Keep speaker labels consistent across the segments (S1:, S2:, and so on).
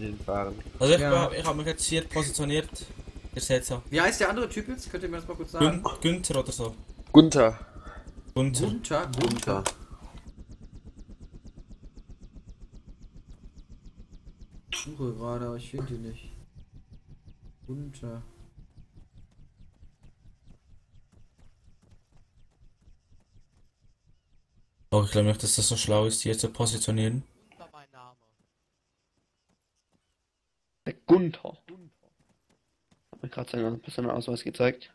S1: hinfahren.
S2: Also ich,
S3: Ja.
S2: ich habe mich jetzt hier positioniert. Ihr seht so.
S3: Wie heißt der andere Typ jetzt? Könnt ihr mir das mal kurz sagen?
S2: Gün Günther oder so.
S1: Gunther.
S3: Gunther.
S1: Gunther.
S3: Ich suche gerade, aber ich finde ihn nicht. Gunther.
S2: Oh, ich glaube nicht, dass das so schlau ist, hier zu positionieren.
S4: Gunther mein Name.
S5: Der Gunther. Hat mir gerade seinen Personalausweis gezeigt.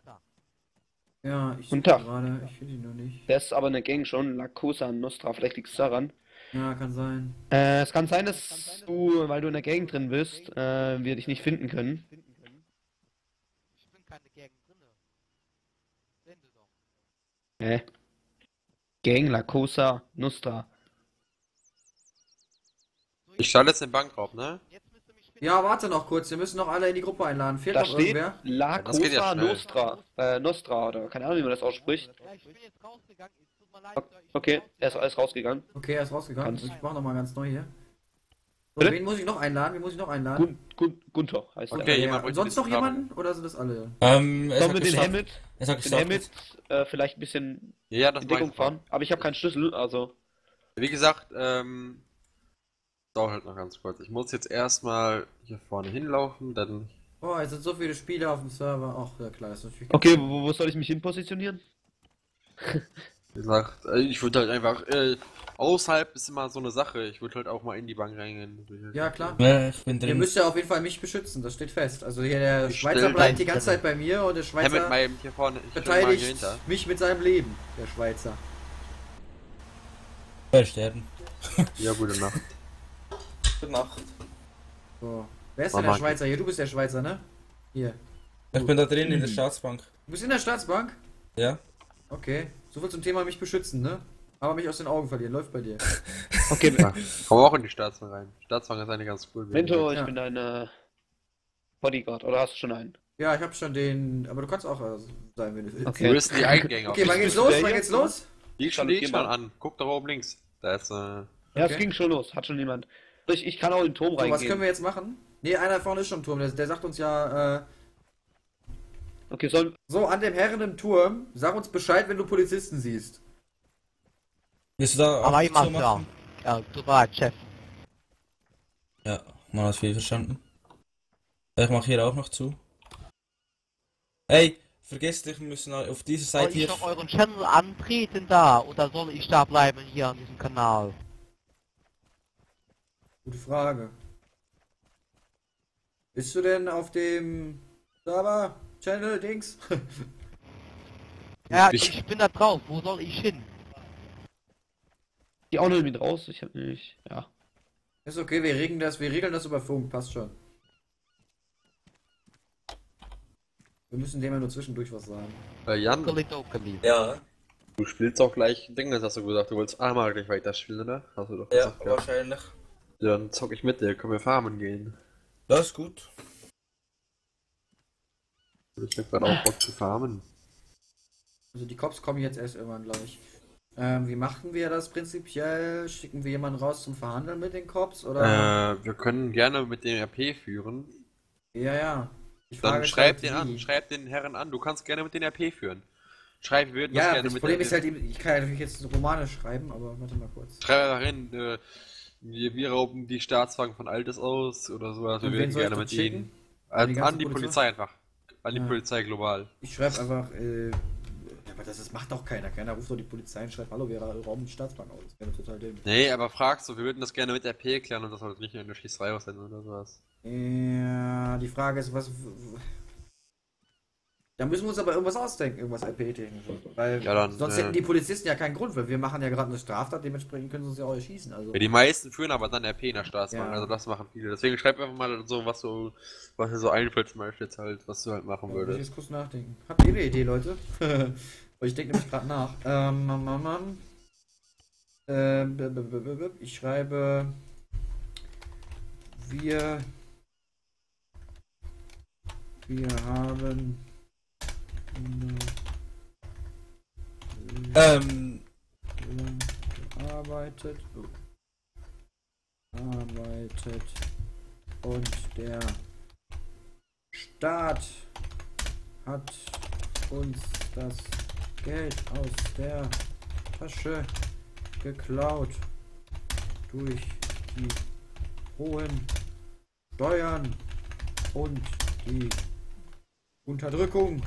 S3: Ja, ich
S5: Tag.
S3: gerade, ich finde ihn noch nicht.
S5: Der ist aber in der Gang schon, La Cosa Nostra, vielleicht liegt's daran.
S3: Ja, kann sein.
S5: Äh, es kann sein, dass du, weil du in der Gang drin bist, äh, wir dich nicht finden können.
S4: Ich bin keine Gang drinne. Sehen Sie doch.
S5: Hä? Gang La Cosa Nostra.
S1: Ich starte jetzt den Bankraub, ne?
S4: Jetzt müsst ihr mich finden.
S3: Ja, warte noch kurz, wir müssen noch alle in die Gruppe einladen. Fehlt
S5: Da
S3: noch
S5: steht
S3: irgendwer?
S5: La
S1: Ja, ja
S5: Cosa
S1: schnell.
S5: Nostra. Äh, Nostra, oder keine Ahnung, wie man das ausspricht.
S4: Ja, ich bin jetzt rausgegangen. Es tut mir leid,
S5: Ok-
S4: Sir, ich bin
S5: Okay, er ist, er
S4: rausgegangen.
S5: ist rausgegangen.
S3: Okay, er ist rausgegangen.
S5: Kannst-
S3: Ich mach noch mal ganz neu hier. So, wen muss ich noch einladen? Wen muss ich noch einladen?
S5: Gun, Gun, Gunther heißt
S1: Okay,
S5: er.
S3: ja.
S1: jemand
S3: Und
S1: bringt
S3: sonst noch jemanden? Oder sind das alle?
S2: Ähm, er
S5: Sollen wir den. Hammett, den. Hammett äh, vielleicht ein bisschen
S1: Ja, ja, das
S5: in Deckung fahren? Aber ich habe keinen Schlüssel, also.
S1: Wie gesagt, ähm. Dauert halt noch ganz kurz. Ich muss jetzt erstmal hier vorne hinlaufen, dann.
S3: Oh, es sind so viele Spiele auf dem Server. Ach, ja klar, ist natürlich.
S5: Okay, wo, wo soll ich mich hin positionieren?
S1: Wie gesagt, äh, ich würde halt einfach. Äh, außerhalb ist immer so eine Sache. Ich würde halt auch mal in die Bank reingehen.
S3: Ja, klar.
S2: Ja, ich bin
S3: Ihr
S2: drin.
S3: müsst ja auf jeden Fall mich beschützen, das steht fest. Also hier der
S1: Ich
S3: Schweizer bleibt die ganze Zeit bei mir und der Schweizer
S1: meinem hier vorne. Ich mal hier
S3: verteidigt
S1: hinter.
S3: mich mit seinem Leben. Der Schweizer.
S2: Bei Sterben.
S1: Ja, gute Nacht.
S2: Gute Nacht.
S3: So. Wer ist denn der. Schweizer? Hier, du bist der Schweizer, ne? Hier.
S2: Ich bin da drin in der Staatsbank.
S3: Du bist in der Staatsbank?
S2: Ja?
S3: Okay. Soviel zum Thema mich beschützen, ne? Aber mich aus den Augen verlieren, läuft bei dir.
S5: Okay,
S1: Ja, komm auch in die Staatsbank rein. Staatsbank ist eigentlich ganz cool.
S5: Mento, ich
S3: Ja.
S5: bin dein äh, Bodyguard, oder hast du schon einen?
S3: Ja, ich hab schon den. Aber du kannst auch äh, sein, wenn du willst.
S5: Okay.
S1: Wo ist denn die Eingänge?
S3: Okay, wann geht's
S5: Bist du
S3: los? Wann geht's los?
S1: Die
S5: Schau,
S1: steht
S5: geh
S1: schon
S5: mal.
S1: an. Guck da oben links. Da ist äh,
S5: Ja,
S3: Okay.
S5: es ging schon los, hat schon jemand. Ich, ich kann auch in den Turm
S3: So, was
S5: reingehen.
S3: können wir jetzt machen? Ne, einer vorne ist schon im Turm. Der, der sagt uns ja, äh,
S5: Okay, sollen.
S3: so, an dem Herren im Turm, sag uns Bescheid, wenn du Polizisten siehst.
S2: Willst du da
S4: Aber
S2: auch
S4: ich
S2: so
S4: mach's ja. leid, Chef.
S2: Ja, man hat viel verstanden. Ich mache hier auch noch zu. Ey, vergesst nicht, wir müssen auf dieser
S4: Soll
S2: Seite
S4: ich
S2: hier...
S4: noch euren Channel antreten da? Oder soll ich da bleiben hier an diesem Kanal?
S3: Gute Frage. Bist du denn auf dem Server, Channel, Dings?
S4: Ja,
S1: Ich-
S4: ich bin da drauf. Wo soll ich hin?
S5: Die auch noch mit raus? Ich hab nämlich. Ja.
S3: ist okay, wir regeln das, wir regeln das über Funk, passt schon. Wir müssen dem ja nur zwischendurch was sagen.
S1: äh, Jan.
S2: Ja,
S1: du spielst auch gleich Dinge, hast du gesagt. Du wolltest einmal gleich weiterspielen, oder? Hast du doch
S2: ja,
S1: gesagt. Ja. Dann zock ich mit dir. Können wir farmen gehen.
S2: Das ist gut.
S1: Ich hab grad auch Bock zu farmen.
S3: Also die Cops kommen jetzt erst irgendwann gleich. Ähm, wie machen wir das prinzipiell? Schicken wir jemanden raus zum Verhandeln mit den Cops? Oder?
S1: Äh, wir können gerne mit dem RP führen.
S3: Ja, ja. Die
S1: Dann schreib
S3: halt,
S1: den
S3: wie.
S1: an, schreib den Herren an. Du kannst gerne mit den RP führen. Schreib, wir würden das
S3: Ja,
S1: gerne
S3: das
S1: mit
S3: Problem
S1: der-
S3: ist halt, ich kann ja natürlich jetzt Romane schreiben, aber warte mal kurz.
S1: Schreib einfach hin, äh, wir, wir rauben die Staatswagen von Altes aus oder sowas. Wir
S3: Und wen
S1: würden gerne mit ihnen.
S3: An
S1: An,
S3: die
S1: an die
S3: Polizei?
S1: Polizei einfach. An die
S3: Ja.
S1: Polizei global.
S3: Ich schreibe einfach, äh, ja, aber das, das macht doch keiner. Keiner ruft doch die Polizei und schreibt, hallo, wir rauben die Staatsbank aus. Das wäre total dämlich.
S1: Nee, aber fragst du, wir würden das gerne mit RP klären und das halt nicht in eine Schießerei aussenden oder sowas.
S3: Ja, die Frage ist, was. Da müssen wir uns aber irgendwas ausdenken, irgendwas RP-technisches. Weil
S1: Ja, dann,
S3: sonst
S1: äh,
S3: hätten die Polizisten ja keinen Grund, weil wir machen ja gerade eine Straftat, dementsprechend können sie uns ja auch erschießen. Also.
S1: Ja, die meisten führen aber dann RP in der Staatsbank,
S3: Ja.
S1: also das machen viele. Deswegen schreib einfach mal so, was so, was dir so einfällt zum Beispiel jetzt halt, was du halt machen
S3: Ja, muss ich
S1: würdest.
S3: jetzt kurz nachdenken. Habt ihr eine Idee, Leute? Weil ich denke nämlich gerade nach. Ähm, Mann, Mann, Mann. Ähm, ich schreibe. Wir. Wir haben.
S2: Ähm.
S3: Oh. Arbeitet Und der Staat hat uns das Geld aus der Tasche geklaut durch die hohen Steuern und die Unterdrückung.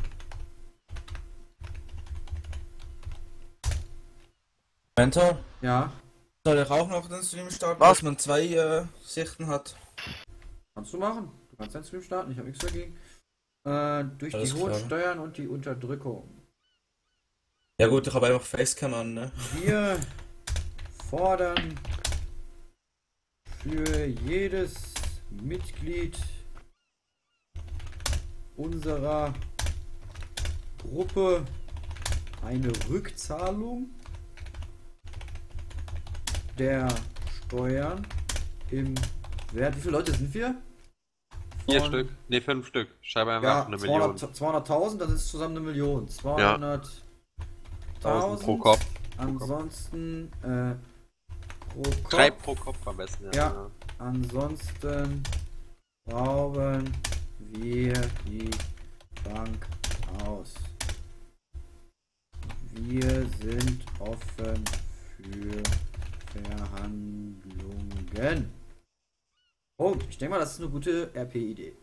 S2: Mentor,
S3: Ja,
S2: soll ich auch noch den Stream starten,
S6: Was?
S2: dass man zwei äh, Sichten hat?
S3: kannst du machen. Du kannst deinen Stream starten, ich habe nichts dagegen. Äh, durch
S2: Alles
S3: die hohen
S2: klar.
S3: Steuern und die Unterdrückung.
S2: Ja gut, ich habe einfach Facecam an, ne?
S3: Wir fordern für jedes Mitglied unserer Gruppe eine Rückzahlung der Steuern im Wert. Wie viele Leute sind wir?
S1: Vier Stück. Ne, fünf Stück. Schreibe einfach
S3: Ja,
S1: eine Million.
S3: 200 200.000, das ist zusammen eine Million. 200.000
S1: 1000 pro Kopf.
S3: Ansonsten äh, pro Kopf.
S1: Drei pro Kopf am besten. Ja.
S3: Ja. Ansonsten rauben wir die Bank aus. Wir sind offen für Verhandlungen. Oh, ich denke mal, das ist eine gute RP-Idee.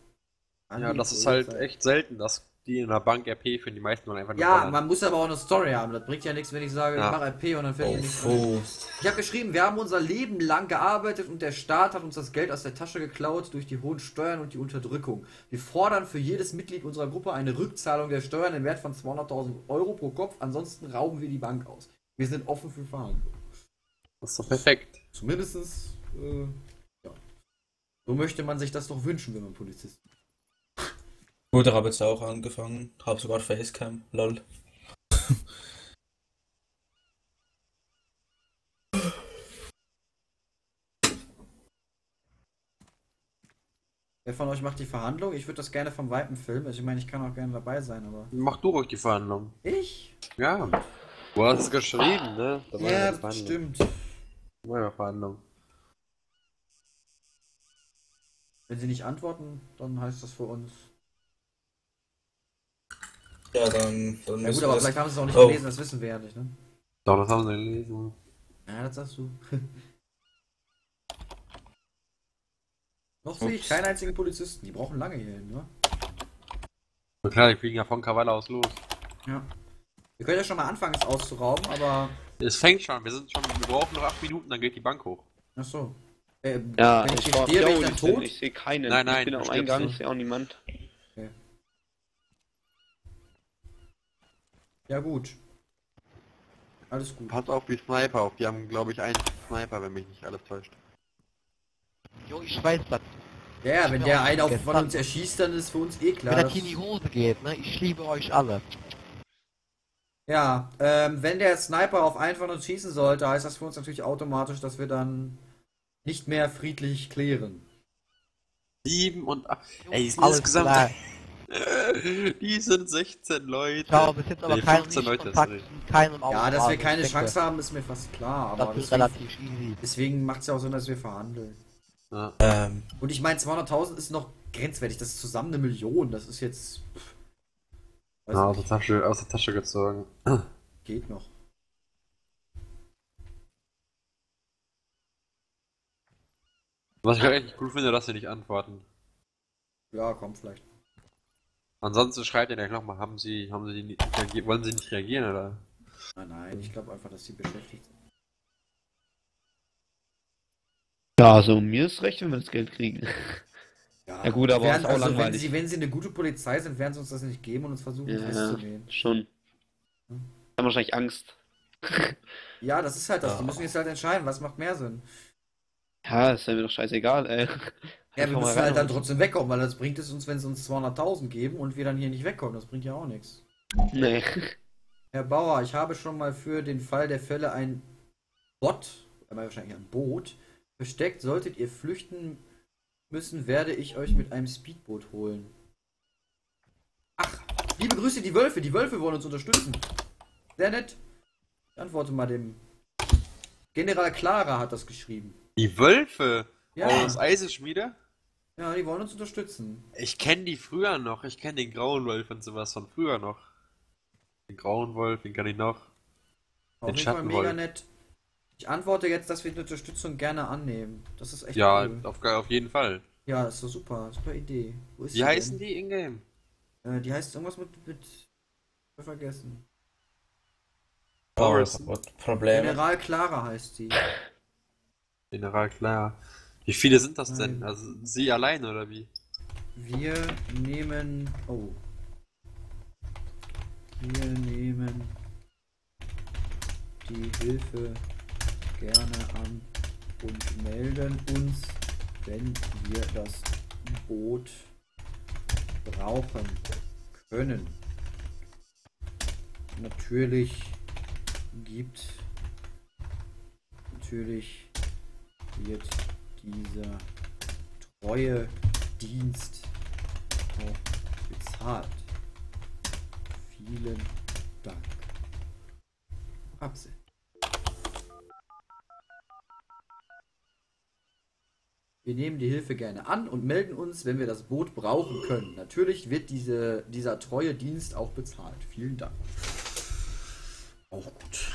S1: Ja, das ist halt echt selten, dass die in der Bank RP für die meisten Mal einfach nur
S3: Ja, man muss aber auch eine Story haben. Das bringt ja nichts, wenn ich sage,
S1: Ja.
S3: ich mache RP und dann fällt
S2: Oh,
S3: mir nichts
S2: oh.
S3: Ich habe geschrieben, wir haben unser Leben lang gearbeitet und der Staat hat uns das Geld aus der Tasche geklaut durch die hohen Steuern und die Unterdrückung. Wir fordern für jedes Mitglied unserer Gruppe eine Rückzahlung der Steuern im Wert von 200.000 Euro pro Kopf, ansonsten rauben wir die Bank aus. Wir sind offen für Verhandlungen.
S1: Das ist doch perfekt.
S3: Zumindestens, äh, ja. So möchte man sich das doch wünschen, wenn man Polizist ist.
S2: Gut, ich habe jetzt auch angefangen, habe sogar Facecam, lol.
S3: Wer von euch macht die Verhandlung? Ich würde das gerne vom Weipen filmen. Also ich meine, ich kann auch gerne dabei sein, aber.
S1: Mach du ruhig die Verhandlung.
S3: Ich?
S1: Ja. Du hast es geschrieben, ne? Da
S3: Ja, stimmt.
S1: War ja Verhandlung.
S3: Wenn sie nicht antworten, dann heißt das für uns.
S2: Ja, dann, dann
S3: Ja gut, aber
S2: das-
S3: vielleicht haben sie es auch nicht
S2: Oh.
S3: gelesen, das wissen wir ja nicht, ne?
S1: Doch, das haben sie gelesen.
S3: Ja, das sagst du. Noch sehe ich keinen einzigen Polizisten. Die brauchen lange hierhin, ne?
S1: Na klar, die fliegen ja von Kavala aus los.
S3: Ja. Wir können ja schon mal anfangen, es auszurauben, aber.
S1: Es fängt schon, wir sind schon, wir brauchen noch acht Minuten, dann geht die Bank hoch.
S3: Ach so. Ähm,
S5: Ja,
S3: wenn ich
S5: ich
S3: hier
S5: war
S3: stehe, bin ich
S5: ich,
S3: tot?
S5: ich sehe keinen.
S1: Nein, nein,
S5: ich bin am Eingang, ich sehe auch niemand.
S3: Ja, gut. Alles gut.
S1: Pass auf die Sniper auf, die haben glaube ich einen Sniper, wenn mich nicht alles täuscht.
S6: Jo, ich weiß das.
S3: Ja, ja, wenn
S6: Ich
S3: der einen auf, von uns erschießt, dann ist für uns eh klar.
S6: Wenn das
S3: dass-
S6: hier in die Hose geht, ne? Ich liebe euch alle.
S3: Ja, ähm, wenn der Sniper auf einen von uns schießen sollte, heißt das für uns natürlich automatisch, dass wir dann nicht mehr friedlich klären.
S1: Sieben und acht. Ey, ist
S6: Alles
S1: insgesamt.
S6: klar.
S1: die sind 16 Leute.
S6: Ciao, bis jetzt aber
S1: Nee,
S6: kein
S1: 15 Leute,
S6: mit keinem
S3: Ja, dass wir keine Chance haben, ist mir fast klar. Aber
S6: Das ist
S3: deswegen,
S6: relativ easy.
S3: deswegen macht es ja auch Sinn, dass wir verhandeln.
S1: Ja.
S2: Ähm,
S3: Und ich meine, 200.000 ist noch grenzwertig. Das ist zusammen eine Million. Das ist jetzt. pff,
S1: Ja, aus der Tasche, aus der Tasche gezogen.
S3: geht noch.
S1: Was ich halt echt cool finde, dass sie nicht antworten.
S3: Ja, kommt vielleicht.
S1: Ansonsten schreibt ihr gleich nochmal, haben sie, haben sie nicht reagiert, wollen sie nicht reagieren oder?
S3: Nein, nein, ich glaube einfach, dass sie beschäftigt sind.
S5: Ja, also mir ist recht, wenn wir das Geld kriegen.
S3: Ja,
S5: gut, aber
S3: werden,
S5: ist auch
S3: also wenn
S5: langweilig.
S3: sie, wenn sie eine gute Polizei sind, werden sie uns das nicht geben und uns versuchen
S5: Ja,
S3: festzunehmen.
S5: schon.
S3: Hm.
S5: Haben wahrscheinlich Angst.
S3: Ja, das ist halt das. Die
S2: Ja.
S3: müssen jetzt halt entscheiden, was macht mehr Sinn.
S5: Ja, ist ja mir doch scheißegal, ey.
S3: Ja, wir müssen halt dann trotzdem wegkommen, weil das bringt es uns, wenn sie uns 200.000 geben und wir dann hier nicht wegkommen. Das bringt ja auch nichts.
S5: Nee.
S3: Herr Bauer, ich habe schon mal für den Fall der Fälle ein Bot, aber wahrscheinlich ein Boot, versteckt. Solltet ihr flüchten müssen, werde ich euch mit einem Speedboot holen. Ach, liebe Grüße, die Wölfe. Die Wölfe wollen uns unterstützen. Sehr nett. Ich antworte mal dem. General Clara hat das geschrieben.
S1: Die Wölfe
S3: Ja.
S1: aus Eisenschmiede?
S3: Ja, die wollen uns unterstützen.
S1: Ich kenne die früher noch. Ich kenne den Grauen Wolf und sowas von früher noch. Den Grauen Wolf, den kann ich noch.
S3: Auf
S1: Den
S3: jeden Fall mega nett. Ich antworte jetzt, dass wir die Unterstützung gerne annehmen. Das ist echt
S1: Ja,
S3: cool.
S1: auf, auf jeden Fall.
S3: Ja, ist doch super. Super Idee. Wo ist
S1: Wie
S3: sie
S1: heißen
S3: denn?
S1: die in-game?
S3: Äh, die heißt irgendwas mit. mit vergessen.
S2: Oh, Probleme.
S3: General Clara heißt sie.
S1: General klar. Wie viele sind das denn? Also sie allein oder wie?
S3: Wir nehmen. Oh. Wir nehmen die Hilfe gerne an und melden uns, wenn wir das Boot brauchen können. Natürlich gibt natürlich wird dieser treue Dienst auch bezahlt. Vielen Dank. Absehen. Wir nehmen die Hilfe gerne an und melden uns, wenn wir das Boot brauchen können. Natürlich wird diese, dieser treue Dienst auch bezahlt. Vielen Dank. Auch gut.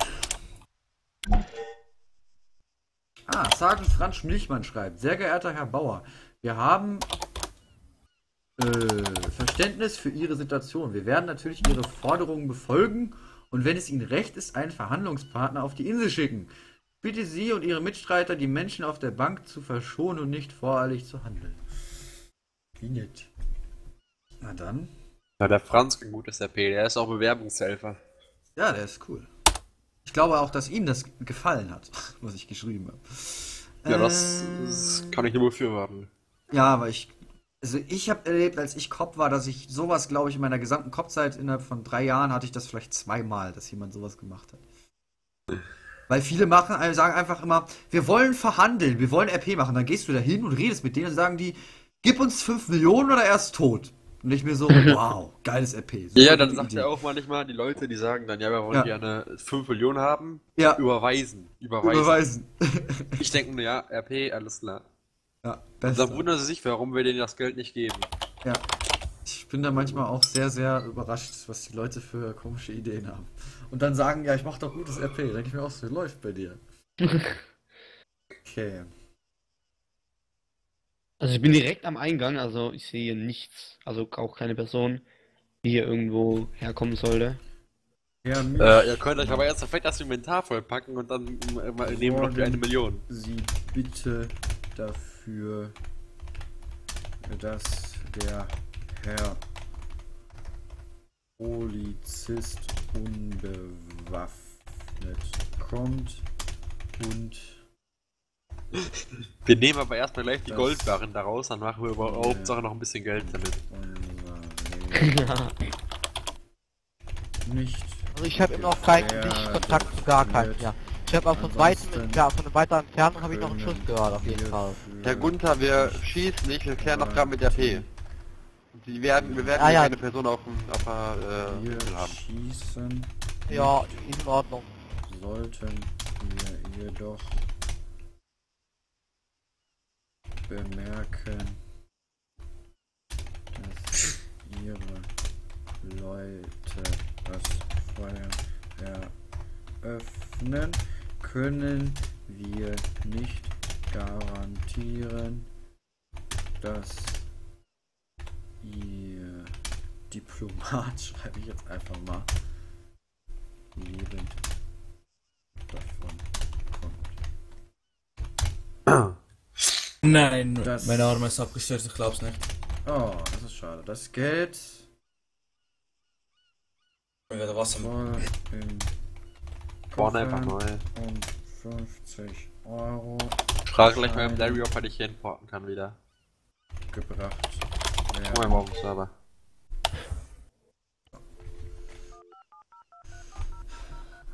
S3: Ah, Sergeant Franz Milchmann schreibt, sehr geehrter Herr Bauer, wir haben äh, Verständnis für Ihre Situation. Wir werden natürlich Ihre Forderungen befolgen und wenn es Ihnen recht ist, einen Verhandlungspartner auf die Insel schicken. Bitte Sie und Ihre Mitstreiter, die Menschen auf der Bank zu verschonen und nicht voreilig zu handeln. Wie nett. Na dann.
S1: Ja, der Franz, ein gutes RP, der ist auch Bewerbungshelfer.
S3: Ja, der ist cool. Ich glaube auch, dass ihm das gefallen hat, was ich geschrieben habe.
S1: Ja, das, das kann ich nur befürworten.
S3: Ja, aber ich. Also ich habe erlebt, als ich Cop war, dass ich sowas, glaube ich, in meiner gesamten Cop-Zeit innerhalb von drei Jahren hatte ich das vielleicht zweimal, dass jemand sowas gemacht hat. Weil viele machen, also sagen einfach immer, wir wollen verhandeln, wir wollen RP machen. Dann gehst du da hin und redest mit denen und sagen die, gib uns 5 Millionen oder er ist tot. Und ich mir so, wow, geiles RP. super
S1: Ja, dann sagt er auch manchmal, die Leute, die sagen dann, ja, wir wollen
S3: Ja.
S1: gerne 5 Millionen haben,
S3: Ja,
S1: überweisen, überweisen.
S3: überweisen.
S1: Ich denke nur, ja, RP, alles klar.
S3: ja,
S1: Und
S3: besser.
S1: dann wundern sie sich, warum wir denen das Geld nicht geben.
S3: Ja. Ich bin da manchmal auch sehr, sehr überrascht, was die Leute für komische Ideen haben. Und dann sagen, ja, ich mach doch gutes RP. Denke ich mir auch so, läuft bei dir. Okay.
S5: Also ich bin direkt am Eingang, also ich sehe nichts. Also auch keine Person, die hier irgendwo herkommen sollte.
S3: Ja,
S1: Äh, ihr könnt euch aber jetzt perfekt das Inventar vollpacken und dann äh, nehmen wir noch die eine Million.
S3: Sie bitte dafür, dass der Herr Polizist unbewaffnet kommt und
S1: Wir nehmen aber erstmal gleich die Goldbarren daraus, dann machen wir über
S3: Ja.
S1: Hauptsache noch ein bisschen Geld damit.
S3: Leben nicht
S6: Also ich habe immer noch keinen
S3: Ja,
S6: nicht Kontakt zu gar keinen, ja. Ich habe auch von weitem, ja, von weiteren Entfernung habe ich noch einen Schuss gehört, auf jeden Fall.
S7: Herr Gunther, wir schießen nicht, wir klären doch gerade mit der P. Die werden, wir werden
S6: Ah, ja.
S7: keine Person auf, dem- auf der äh,
S3: Wir
S7: Insel haben.
S3: schießen
S6: Ja, in Ordnung.
S3: sollten wir jedoch bemerken, dass ihre Leute das Feuer eröffnen, können wir nicht garantieren, dass ihr Diplomat, schreibe ich jetzt einfach mal, lebend davon kommt.
S2: Nein,
S3: Das-
S2: mein Arm ist abgestürzt, ich glaub's nicht.
S3: Oh, das ist schade. Das Geld
S2: Ich wieder Wasser.
S1: Vorne einfach neu.
S3: und 50 Euro
S1: Frag gleich mal im. Larry, ob er dich hier importen kann wieder.
S3: gebracht
S1: Moin
S3: werden.
S1: morgen, Server.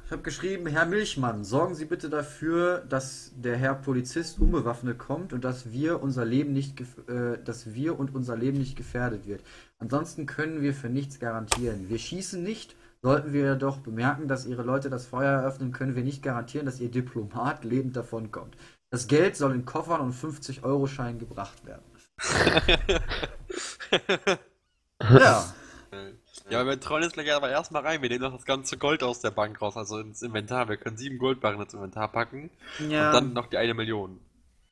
S3: Ich habe geschrieben, Herr Milchmann, sorgen Sie bitte dafür, dass der Herr Polizist unbewaffnet kommt und dass wir unser Leben nicht, gef- äh, dass wir und unser Leben nicht gefährdet wird. Ansonsten können wir für nichts garantieren. Wir schießen nicht. Sollten wir doch bemerken, dass Ihre Leute das Feuer eröffnen, können wir nicht garantieren, dass Ihr Diplomat lebend davonkommt. Das Geld soll in Koffern und 50-Euro-Scheinen gebracht werden. Ja.
S1: Ja, aber wir trollen jetzt gleich aber erstmal rein. Wir nehmen noch das ganze Gold aus der Bank raus, also ins Inventar. Wir können sieben Goldbarren ins Inventar packen.
S3: Ja.
S1: Und dann noch die eine Million.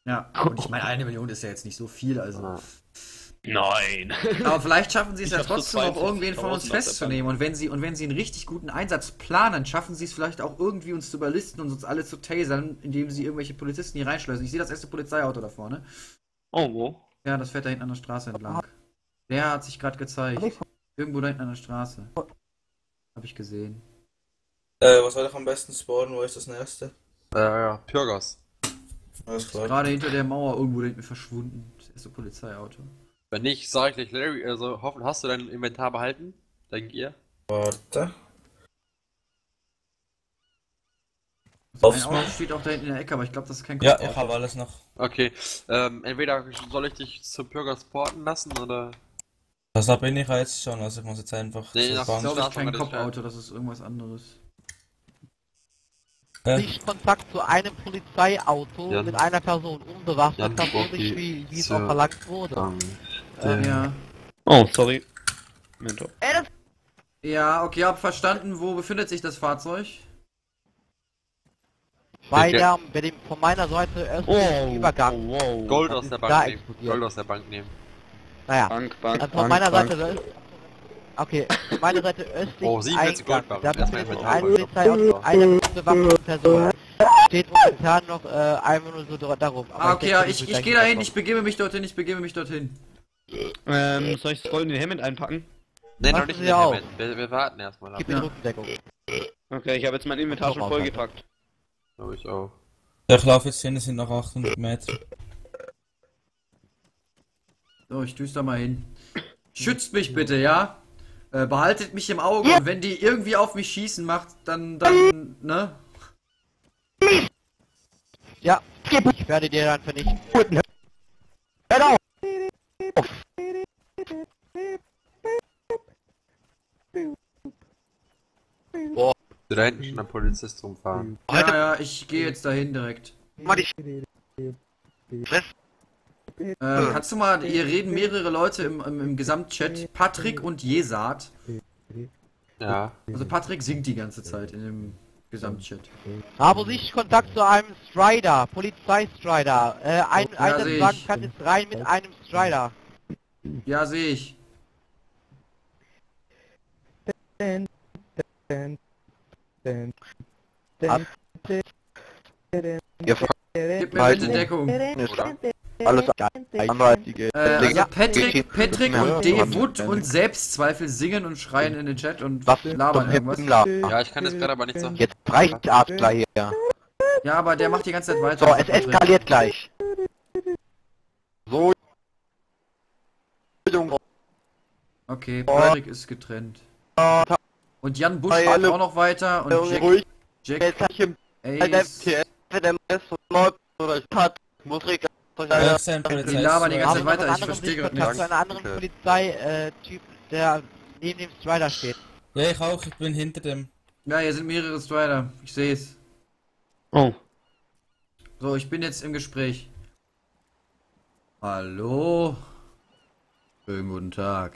S3: ja. Und ich meine, eine Million ist ja jetzt nicht so viel, also.
S5: Nein.
S3: Aber vielleicht schaffen sie es
S2: Ich
S3: ja trotzdem auch
S2: 42.000
S3: irgendwen von uns festzunehmen. Und wenn sie und wenn sie einen richtig guten Einsatz planen, schaffen sie es vielleicht auch irgendwie uns zu überlisten und uns alle zu tasern, indem sie irgendwelche Polizisten hier reinschleusen. Ich sehe das erste Polizeiauto da vorne.
S5: Oh, wo?
S3: Ja, das fährt da hinten an der Straße entlang. Der hat sich gerade gezeigt. Irgendwo da hinten an der Straße. Habe ich gesehen.
S2: Äh, was soll ich am besten spawnen? Wo ist das nächste?
S1: Äh, ja, Pyrgos.
S2: Alles klar.
S3: Gerade hinter der Mauer irgendwo da hinten verschwunden. Das erste Polizeiauto.
S1: Wenn nicht, sag ich gleich Larry, also hoffen, hast du dein Inventar behalten? Denkt ihr?
S2: Warte.
S3: Also
S2: Aufs
S3: ein. Auto steht auch da hinten in der Ecke, aber ich glaube, das ist kein
S2: Ja,
S3: Kopfauto.
S2: ich habe alles noch.
S1: Okay, ähm, entweder soll ich dich zu Pyrgos porten lassen oder.
S2: Das da bin ich ja jetzt schon, also ich muss jetzt einfach
S1: Nee, das
S3: Das
S2: Bank.
S3: ist, glaube ich, kein Kopfauto, das ist irgendwas anderes.
S2: Ja.
S6: Nicht Kontakt zu einem Polizeiauto
S1: Jan-
S6: mit einer Person unbewaffnet, wurde
S1: Borki
S6: wie, wie es auch verlangt wurde.
S1: Ähm,
S6: Ähm,
S3: Ja.
S5: Oh, sorry. Mentor.
S3: Ja, okay, hab verstanden. Wo befindet sich das Fahrzeug?
S6: Bei, der, bei dem von meiner Seite östlichen
S5: Oh,
S6: Übergang.
S5: oh, wow.
S1: Gold aus der Bank nehmen. Gold aus der Bank nehmen.
S6: Naja,
S5: Bank, Bank,
S6: also von
S5: Bank,
S6: meiner
S5: Bank.
S6: Seite Okay, von meiner Seite östlich
S1: Oh, 47
S6: Eingang.
S1: Goldbarren.
S6: Da befindet sich ein
S1: voll.
S6: Polizeiauto, eine unbewaffnete Person. Steht momentan noch äh, einfach nur so darum. Aber
S3: Ah, okay,
S6: denke,
S3: ja, ich, ich
S6: Polizei
S3: gehe dahin, ich begebe mich dorthin, ich begebe mich dorthin.
S5: Ähm, soll ich das goldene Hemd einpacken?
S1: Nee, noch nicht in den
S6: auch.
S1: Hammond. Wir, wir warten erstmal.
S6: Gib mir Rückendeckung.
S5: Okay, ich habe jetzt mein Inventar schon vollgepackt.
S1: Glaube ich auch.
S2: Ja, ich laufe jetzt hin, es sind noch 800 Meter.
S3: So, ich düster mal hin. Schützt mich bitte, ja? Äh, behaltet mich im Auge und wenn die irgendwie auf mich schießen macht, dann, dann, ne?
S6: Ja, ich werde dir dann vernichten. Hör auf!
S1: Da hinten schon ein Polizist rumfahren.
S3: Ja, ja, ich gehe jetzt dahin direkt.
S7: Mal die
S3: Äh, kannst du mal, hier reden mehrere Leute im, im, im Gesamtchat, Patrick und Jesat.
S1: Ja.
S3: Also Patrick singt die ganze Zeit in dem Gesamtchat.
S6: Habe sich Kontakt zu einem Strider, Polizeistrider. Äh, ein
S3: Ja, ich.
S6: kann jetzt rein mit einem Strider.
S3: Ja, sehe ich.
S7: Halt
S3: bitte
S7: den-
S3: Deckung.
S7: oder? Alles anwaltige.
S3: Äh, also
S7: Ja,
S3: Patrick, Patrick und D. Wood und Selbstzweifel singen und schreien in den Chat und
S7: Was
S3: labern irgendwas.
S1: Ja, ich kann jetzt gerade aber nicht so.
S7: Jetzt reicht Adler hier.
S3: Ja, aber der macht die ganze Zeit weiter.
S7: So, es eskaliert gleich. So.
S3: Okay, Patrick ist getrennt. Und Jan Busch macht auch noch weiter und Jack,
S7: ruhig.
S3: Jack Ace.
S7: Muss
S2: ich sehe einen
S3: Die labern die ganze Zeit weiter,
S6: einen
S3: ich
S6: anderen
S3: verstehe gerade nichts.
S6: zu einer anderen
S7: Okay.
S6: Polizei-Typ, der neben dem Strider steht.
S2: Ja, ich auch, ich bin hinter dem.
S3: Ja, hier sind mehrere Strider, ich sehe es.
S5: Oh.
S3: So, ich bin jetzt im Gespräch. Hallo? Schönen guten Tag.